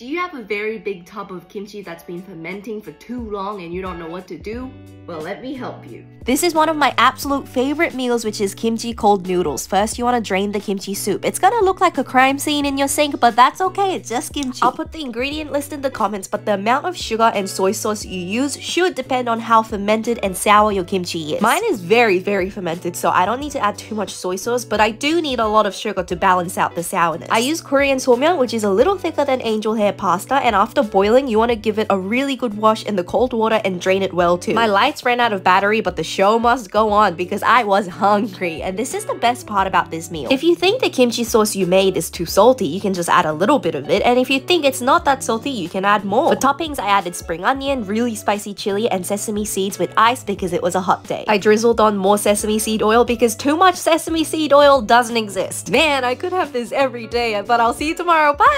Do you have a very big tub of kimchi that's been fermenting for too long and you don't know what to do? Well, let me help you. This is one of my absolute favorite meals, which is kimchi cold noodles. First, you want to drain the kimchi soup. It's gonna look like a crime scene in your sink, but that's okay, it's just kimchi. I'll put the ingredient list in the comments, but the amount of sugar and soy sauce you use should depend on how fermented and sour your kimchi is. Mine is very, very fermented, so I don't need to add too much soy sauce, but I do need a lot of sugar to balance out the sourness. I use Korean sommyeon, which is a little thicker than angel hair pasta, and after boiling, you want to give it a really good wash in the cold water and drain it well too. My lights ran out of battery, but the show must go on because I was hungry, and this is the best part about this meal. If you think the kimchi sauce you made is too salty, you can just add a little bit of it, and if you think it's not that salty, you can add more. For toppings, I added spring onion, really spicy chili, and sesame seeds with ice because it was a hot day. I drizzled on more sesame seed oil because too much sesame seed oil doesn't exist. Man, I could have this every day, but I'll see you tomorrow. Bye!